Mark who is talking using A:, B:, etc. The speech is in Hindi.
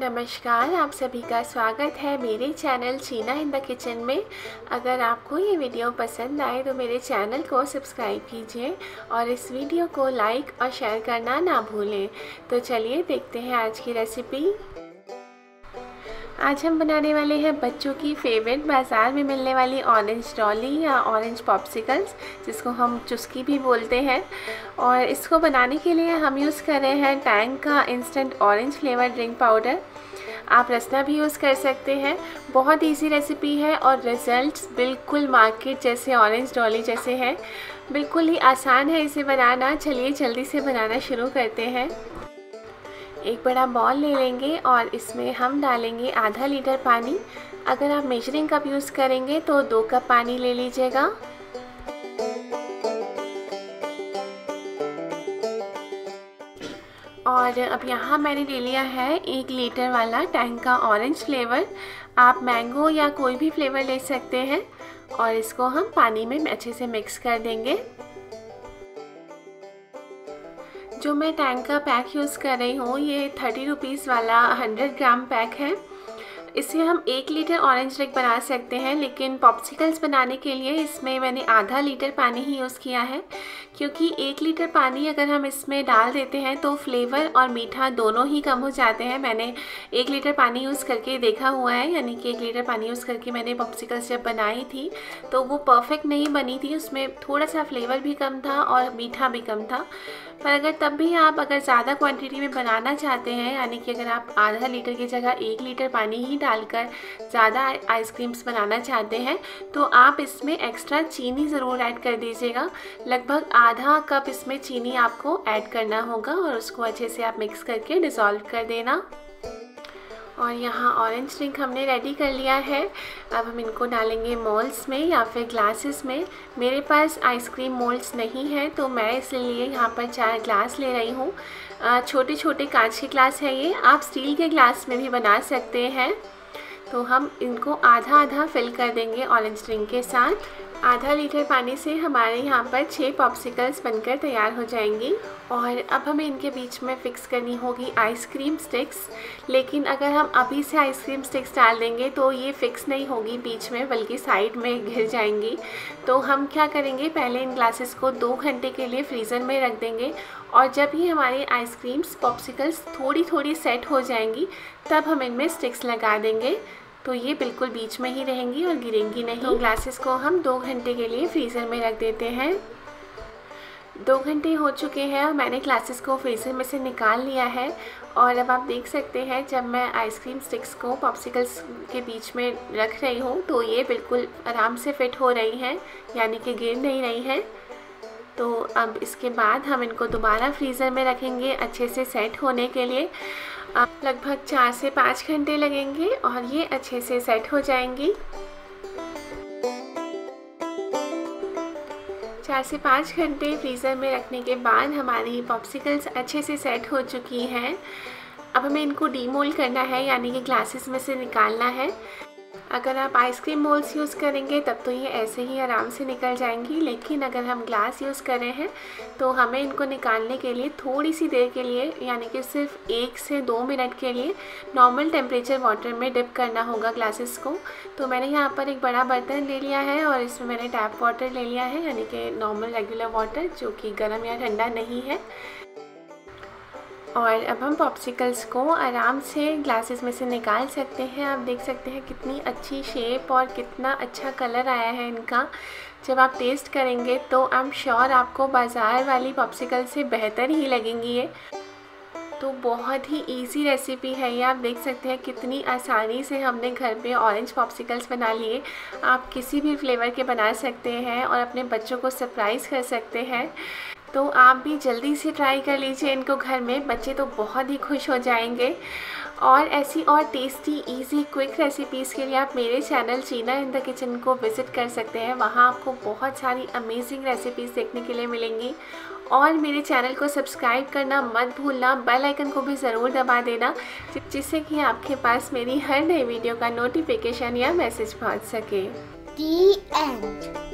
A: नमस्कार, आप सभी का स्वागत है मेरे channel Cheena in the kitchen में। अगर आपको ये वीडियो पसंद आए तो मेरे चैनल को सब्सक्राइब कीजिए और इस वीडियो को लाइक और शेयर करना ना भूलें। तो चलिए देखते हैं आज की रेसिपी। आज हम बनाने वाले हैं बच्चों की फेवरेट बाज़ार में मिलने वाली ऑरेंज डॉली या ऑरेंज पॉप्सिकल्स जिसको हम चुस्की भी बोलते हैं। और इसको बनाने के लिए हम यूज़ कर रहे हैं टैंक का instant orange flavour drink powder आप रसना भी यूज़ कर सकते हैं। बहुत इजी रेसिपी है और रिज़ल्ट्स बिल्कुल मार्केट जैसे ऑरेंज डॉली जैसे हैं। बिल्कुल ही आसान है इसे बनाना। चलिए जल्दी से बनाना शुरू करते हैं। एक बड़ा बॉल ले लेंगे और इसमें हम डालेंगे आधा लीटर पानी। अगर आप मेजरिंग कप यूज़ करेंगे तो दो कप पानी ले लीजिएगा। और अब यहाँ मैंने ले लिया है एक लीटर वाला टैंक का ऑरेंज फ्लेवर आप मैंगो या कोई भी फ्लेवर ले सकते हैं और इसको हम पानी में अच्छे से मिक्स कर देंगे। जो मैं टैंक का पैक यूज़ कर रही हूँ, ये थर्टी रुपीज़ वाला हंड्रेड ग्राम पैक है। इससे हम एक लीटर ऑरेंज ड्रिंक बना सकते हैं, लेकिन पॉप्सिकल्स बनाने के लिए इसमें मैंने आधा लीटर पानी ही यूज़ किया है। क्योंकि एक लीटर पानी अगर हम इसमें डाल देते हैं तो फ्लेवर और मीठा दोनों ही कम हो जाते हैं। मैंने एक लीटर पानी यूज़ करके देखा हुआ है, यानी कि एक लीटर पानी यूज़ करके मैंने पॉप्सिकल्स जब बनाई थी तो वो परफेक्ट नहीं बनी थी। उसमें थोड़ा सा फ्लेवर भी कम था और मीठा भी कम था। पर अगर तब भी आप अगर ज़्यादा क्वांटिटी में बनाना चाहते हैं, यानी कि अगर आप आधा लीटर की जगह एक लीटर पानी ही डालकर ज़्यादा आइसक्रीम्स बनाना चाहते हैं तो आप इसमें एक्स्ट्रा चीनी ज़रूर ऐड कर दीजिएगा। लगभग आधा कप इसमें चीनी आपको ऐड करना होगा और उसको अच्छे से आप मिक्स करके डिज़ोल्व कर देना। और यहाँ ऑरेंज ड्रिंक हमने रेडी कर लिया है। अब हम इनको डालेंगे मोल्ड्स में या फिर ग्लासेस में। मेरे पास आइसक्रीम मोल्ड्स नहीं है तो मैं इसलिए यहाँ पर चार ग्लास ले रही हूँ। छोटे छोटे कांच के ग्लास है ये। आप स्टील के ग्लास में भी बना सकते हैं। तो हम इनको आधा आधा फिल कर देंगे ऑरेंज ड्रिंक के साथ। आधा लीटर पानी से हमारे यहाँ पर छः पॉप्सिकल्स बनकर तैयार हो जाएँगी। और अब हमें इनके बीच में फ़िक्स करनी होगी आइसक्रीम स्टिक्स लेकिन अगर हम अभी से आइसक्रीम स्टिक्स डाल देंगे तो ये फ़िक्स नहीं होगी, बीच में, बल्कि साइड में घिर जाएँगी। तो हम क्या करेंगे, पहले इन ग्लासेस को दो घंटे के लिए फ्रीज़र में रख देंगे। और जब ही हमारी आइसक्रीम्स पॉप्सिकल्स थोड़ी थोड़ी सेट हो जाएँगी, तब हम इनमें स्टिक्स लगा देंगे। तो ये बिल्कुल बीच में ही रहेंगी और गिरेंगी नहीं। तो ग्लासेस को हम दो घंटे के लिए फ्रीज़र में रख देते हैं। दो घंटे हो चुके हैं और मैंने ग्लासेस को फ्रीज़र में से निकाल लिया है। और अब आप देख सकते हैं, जब मैं आइसक्रीम स्टिक्स को पॉप्सिकल्स के बीच में रख रही हूँ तो ये बिल्कुल आराम से फिट हो रही हैं, यानी कि गिर नहीं रही हैं। तो अब इसके बाद हम इनको दोबारा फ्रीज़र में रखेंगे अच्छे से सेट होने के लिए। लगभग चार से पाँच घंटे लगेंगे और ये अच्छे से सेट हो जाएँगी। चार से पाँच घंटे फ्रीज़र में रखने के बाद हमारी पॉप्सिकल्स अच्छे से सेट हो चुकी हैं। अब हमें इनको डीमोल्ड करना है, यानी कि ग्लासेस में से निकालना है। अगर आप आइसक्रीम मोल्ड्स यूज़ करेंगे, तब तो ये ऐसे ही आराम से निकल जाएँगी। लेकिन अगर हम ग्लास यूज़ कर रहे हैं तो हमें इनको निकालने के लिए थोड़ी सी देर के लिए, यानी कि सिर्फ़ एक से दो मिनट के लिए नॉर्मल टेम्परेचर वाटर में डिप करना होगा ग्लासेस को। तो मैंने यहाँ पर एक बड़ा बर्तन ले लिया है और इसमें मैंने टैप वाटर ले लिया है, यानी कि नॉर्मल रेगुलर वाटर, जो कि गर्म या ठंडा नहीं है। और अब हम पॉप्सिकल्स को आराम से ग्लासेस में से निकाल सकते हैं। आप देख सकते हैं कितनी अच्छी शेप और कितना अच्छा कलर आया है इनका। जब आप टेस्ट करेंगे तो आई एम श्योर आपको बाज़ार वाली पॉप्सिकल से बेहतर ही लगेंगी ये। तो बहुत ही इजी रेसिपी है ये। आप देख सकते हैं कितनी आसानी से हमने घर पे ऑरेंज पॉप्सिकल्स बना लिए। आप किसी भी फ्लेवर के बना सकते हैं और अपने बच्चों को सरप्राइज़ कर सकते हैं। तो आप भी जल्दी से ट्राई कर लीजिए इनको घर में। बच्चे तो बहुत ही खुश हो जाएँगे। और ऐसी और टेस्टी इजी क्विक रेसिपीज़ के लिए आप मेरे channel Cheena in the kitchen को विज़िट कर सकते हैं। वहाँ आपको बहुत सारी अमेजिंग रेसिपीज़ देखने के लिए मिलेंगी। और मेरे चैनल को सब्सक्राइब करना मत भूलना। बेल आइकन को भी ज़रूर दबा देना, जिससे कि आपके पास मेरी हर नई वीडियो का नोटिफिकेशन या मैसेज पहुँच सके।
B: End.